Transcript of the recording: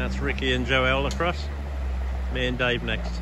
That's Ricky and Joel across. Me and Dave next.